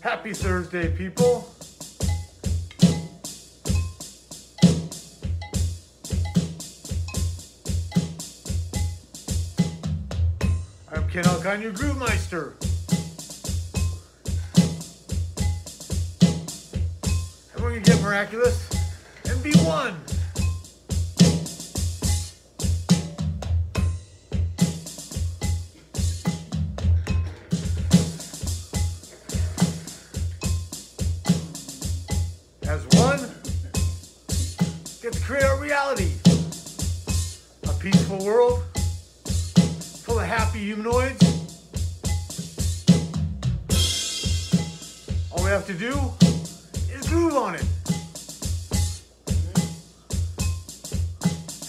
Happy Thursday, people. I'm Ken Alcon, your Groove Meister. And we're going to get miraculous and be one. Get to create our reality. A peaceful world full of happy humanoids. All we have to do is groove on it.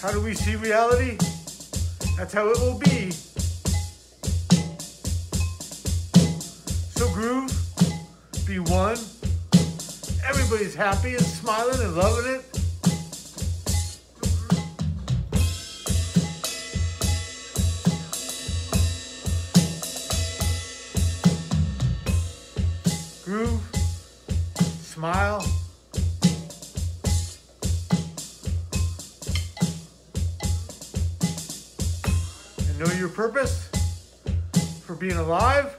How do we see reality? That's how it will be. So groove, be one. Everybody's happy and smiling and loving it. Smile. And know your purpose for being alive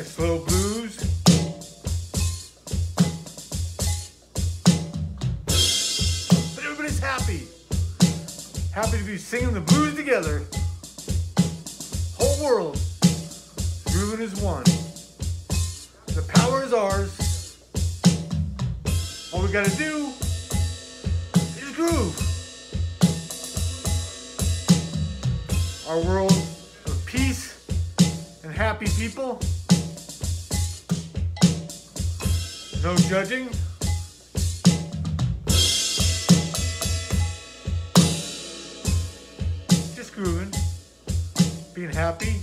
Nice slow blues. But everybody's happy. Happy to be singing the blues together. Whole world. Grooving is one. The power is ours. All we gotta do is groove. Our world of peace and happy people. No judging. Just grooving. Being happy.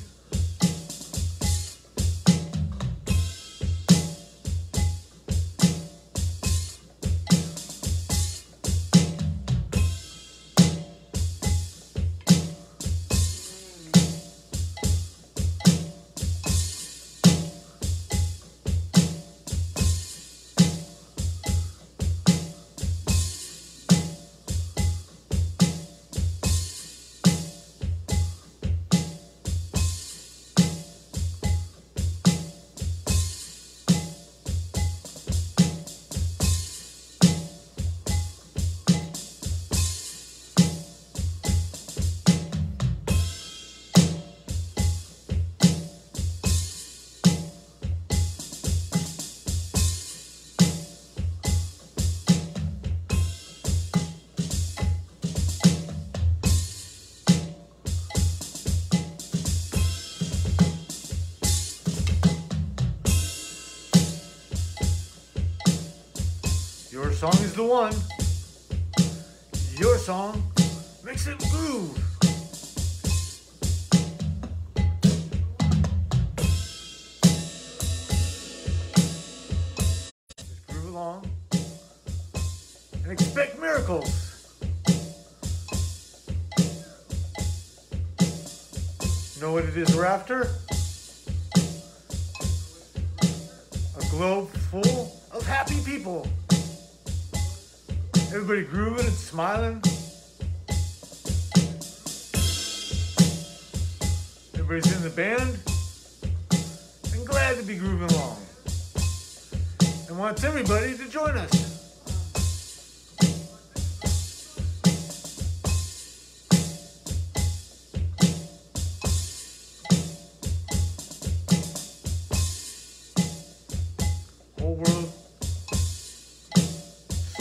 Your song is the one. Your song makes it groove. Just groove along and expect miracles. Know what it is we're after? A globe full of happy people. Everybody grooving and smiling. Everybody's in the band and glad to be grooving along. And wants everybody to join us.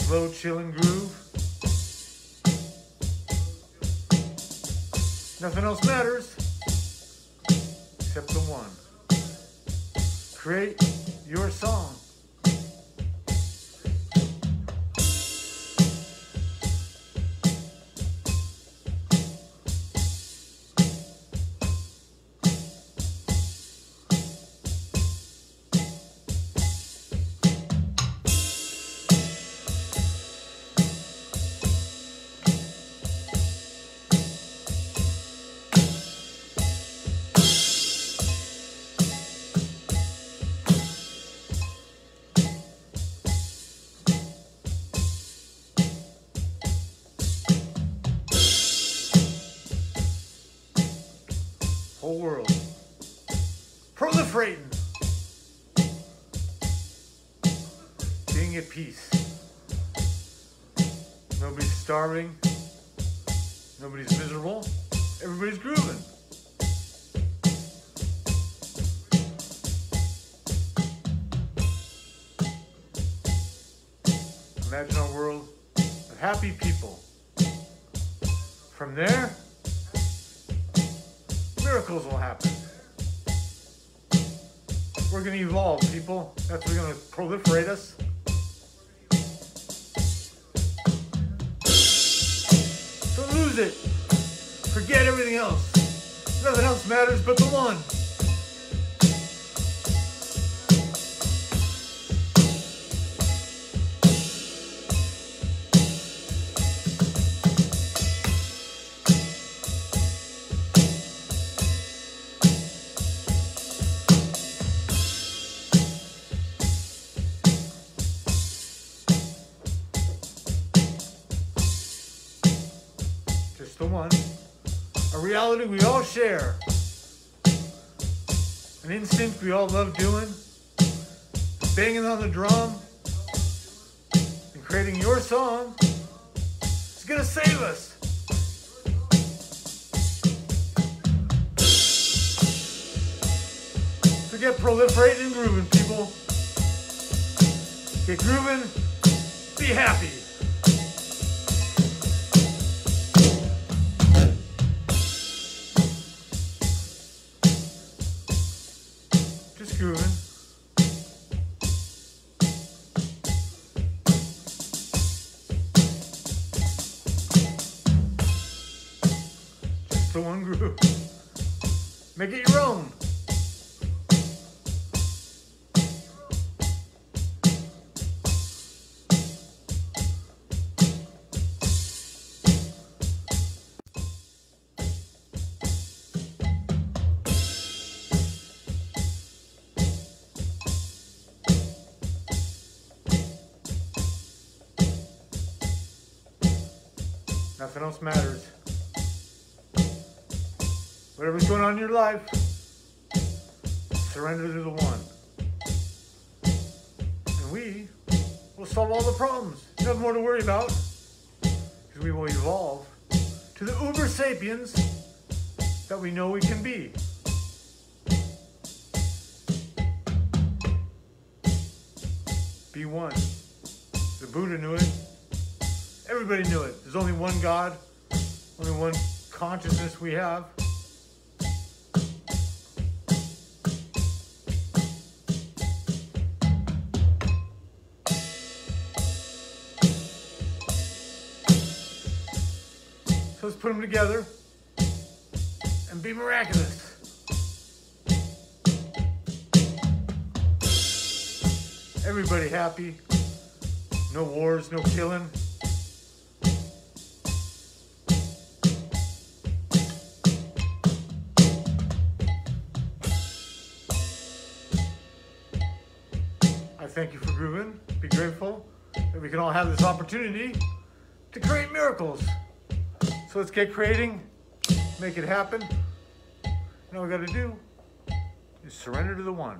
Slow, chill, and groove. Nothing else matters except the one. Create your song. Whole world. Proliferating. Being at peace. Nobody's starving. Nobody's miserable. Everybody's grooving. Imagine a world of happy people. From there, miracles will happen. We're going to evolve, people. That's what's going to proliferate us. Don't lose it. Forget everything else. Nothing else matters but the one. The one. A reality we all share. An instinct we all love doing. Banging on the drum. And creating your song. It's gonna save us. Forget proliferating and grooving, people. Get grooving. Be happy. Just. Just the one groove. Make it your own. Nothing else matters. Whatever's going on in your life, surrender to the one. And we will solve all the problems. Nothing more to worry about. Because we will evolve to the uber sapiens that we know we can be. Be one. The Buddha knew it. Everybody knew it. There's only one God, only one consciousness we have. So let's put them together and be miraculous. Everybody happy. No wars, no killing. Thank you for grooving. Be grateful that we can all have this opportunity to create miracles. So let's get creating, make it happen. And all we got to do is surrender to the one.